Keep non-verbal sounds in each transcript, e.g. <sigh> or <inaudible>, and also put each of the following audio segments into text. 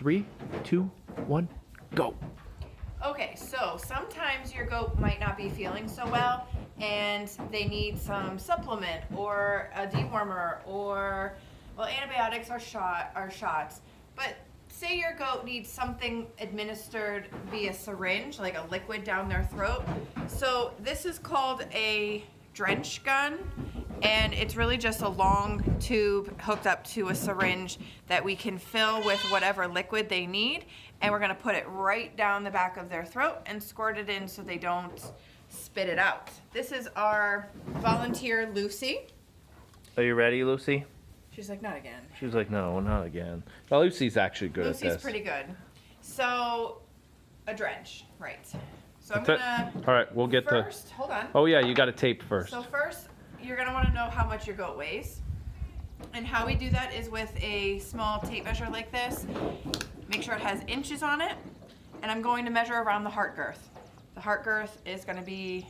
Three, two, one, go. Okay, so sometimes your goat might not be feeling so well and they need some supplement or a dewormer or well antibiotics are shot are shots. But say your goat needs something administered via syringe, like a liquid down their throat. So this is called a drench gun and it's really just a long tube hooked up to a syringe that we can fill with whatever liquid they need and we're gonna put it right down the back of their throat and squirt it in so they don't spit it out. This is our volunteer Lucy. Are you ready, Lucy? She's like, not again. She was like, no, not again. Well, Lucy's actually good Lucy's at this. pretty good. So, a drench, right. So I'm That's gonna, All right, we'll get the. first, hold on. Oh yeah, you got to tape first. So first, you're gonna wanna know how much your goat weighs. And how we do that is with a small tape measure like this. Make sure it has inches on it. And I'm going to measure around the heart girth. The heart girth is gonna be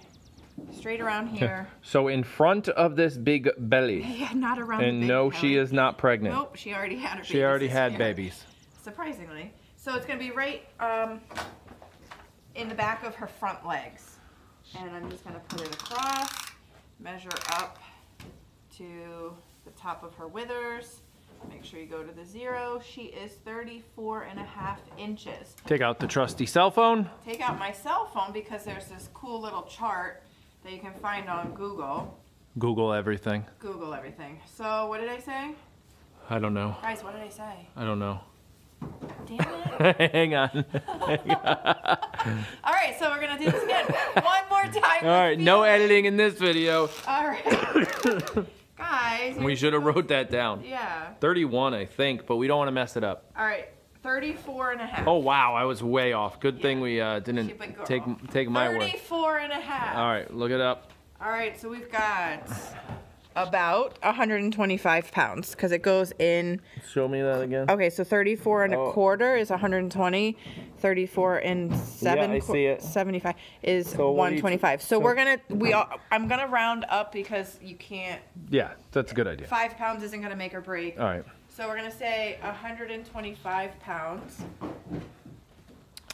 straight around here. So in front of this big belly, <laughs> Yeah, not around the and no, belly. she is not pregnant. Nope, she already had her She already had year. babies. Surprisingly. So it's gonna be right um, in the back of her front legs. And I'm just gonna put it across, measure up to the top of her withers. Make sure you go to the zero. She is 34 and a half inches. Take out the trusty cell phone. Take out my cell phone because there's this cool little chart that you can find on Google. Google everything. Google everything. So what did I say? I don't know. Guys, what did I say? I don't know. Damn it. <laughs> Hang on. <laughs> <laughs> All right, so we're gonna do this again. <laughs> One more time. All right, no editing in this video. All right. <coughs> Guys. We should have wrote that down. Yeah. 31, I think, but we don't want to mess it up. All right. 34 and a half. Oh wow, I was way off. Good thing we uh, didn't take take my word. 34 and a half. All right, look it up. All right, so we've got about 125 pounds because it goes in. Show me that again. Okay, so 34 and Oh. a quarter is 120. 34 and seven I qu- see it. 75 is So what do you- 125. So, so- we're gonna we all, I'm gonna round up because you can't. Yeah, that's a good idea. Five pounds isn't gonna make or break. All right. So we're gonna say 125 pounds.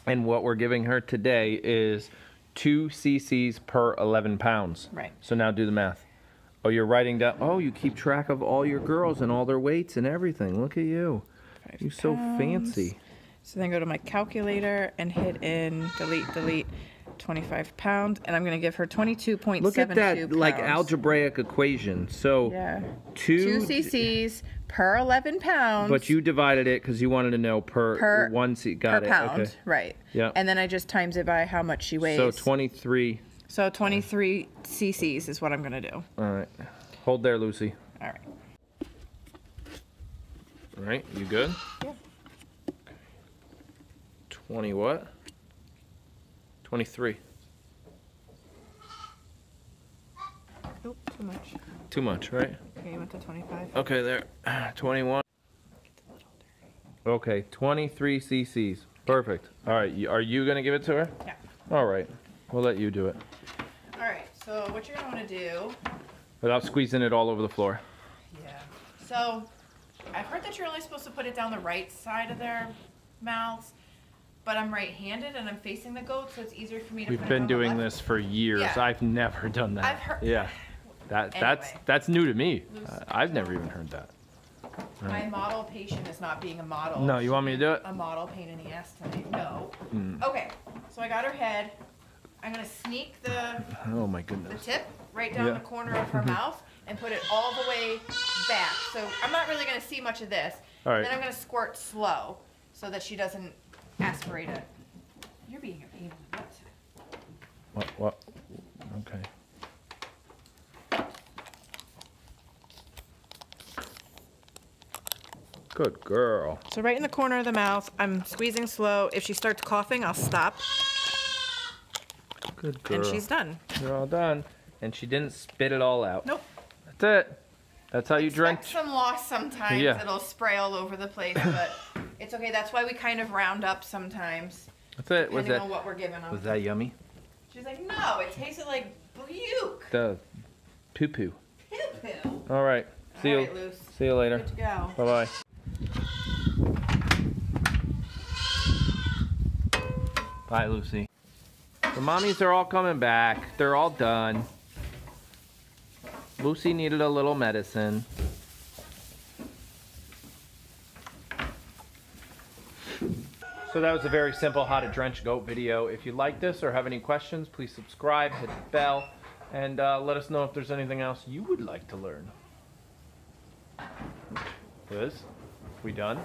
And what we're giving her today is two cc's per 11 pounds. Right. So now do the math. Oh, you're writing down. Oh, you keep track of all your girls and all their weights and everything. Look at you. Five You're so pounds. fancy. So then go to my calculator and hit in delete delete 25 pounds, and I'm gonna give her 22.72 Look at that, like algebraic equation. So Yeah. two, Two cc's per 11 pounds. but you divided it because you wanted to know per, Per- one c. per Got it. pound, Okay. right? Yeah. And then I just times it by how much she weighs. So 23. So 23 cc's is what I'm gonna do. All right. Hold there, Lucy. All right. All right. You good? Yeah. 20 what? 23. Oop, too much. Too much, right? Okay, you went to 25. Okay, there. <sighs> 21. Okay, 23 cc's. Perfect. All right, are you going to give it to her? Yeah. All right. We'll let you do it All right. So what you're gonna want to do without squeezing it all over the floor. Yeah. So, I've heard that you're only supposed to put it down the right side of their mouths, but I'm right-handed and I'm facing the goat, so it's easier for me to. We've put it been on the doing left. this for years. Yeah. I've never done that. I've heard- Yeah. That that's Anyway. that's new to me. Loose. I've never even heard that. My model patient is not being a model. No, you want me to do it? A model pain in the ass tonight. No. Mm. Okay. So I got her head. I'm gonna sneak the Oh my the goodness. tip right down Yeah. the corner of her <laughs> mouth and put it all the way back. So I'm not really gonna see much of this. All right. Then I'm gonna squirt slow so that she doesn't aspirate it. You're being a pain in the butt. What what? Okay. Good girl. So right in the corner of the mouth, I'm squeezing slow. If she starts coughing, I'll stop, Good girl. and she's done. You're all done. And she didn't spit it all out. Nope. That's it. That's how you Expect drench. some loss sometimes. Yeah. It'll spray all over the place, <laughs> but it's okay. That's why we kind of round up sometimes, That's it. Was depending that on what we're giving them. was that yummy? She's like, no, it tasted like puke. The poo poo. Poo poo. All right. See All you. right, Luce. See you later. Good to go. Bye bye. Bye, Lucy. The mommies are all coming back. They're all done. Lucy needed a little medicine. So that was a very simple how to drench goat video. If you like this or have any questions, please subscribe, hit the bell, and uh, let us know if there's anything else you would like to learn. Liz, we done?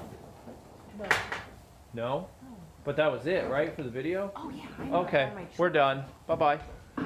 No. No? But that was it, right, for the video? Oh yeah. Okay, we're done. Bye bye.